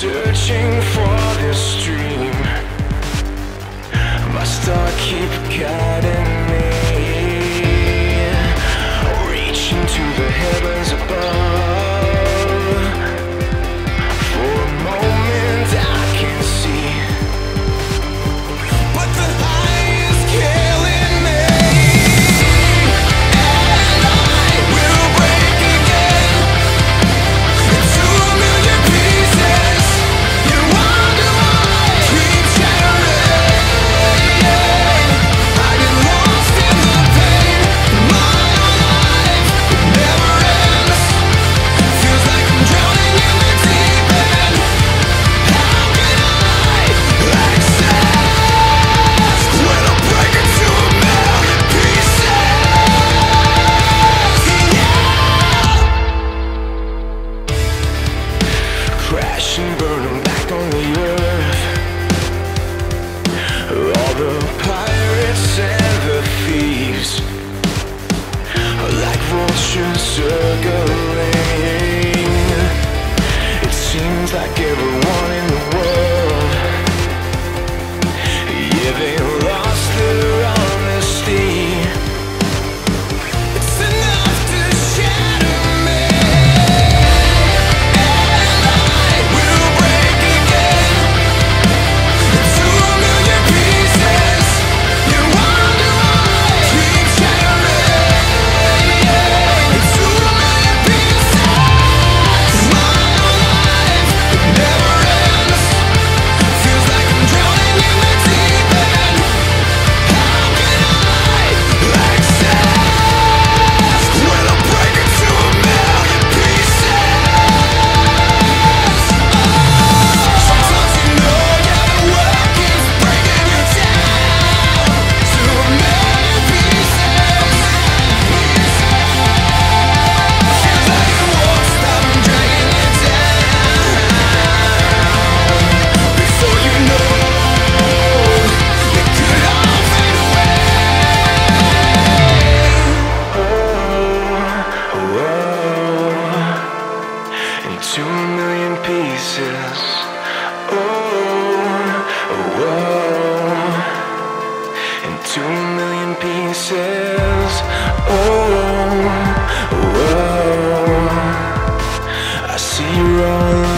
searching for this dream. My star keep guiding me? Reaching to the heavens above. the kisses. Oh, oh, oh. in two million pieces. Oh, oh, oh. I see you all.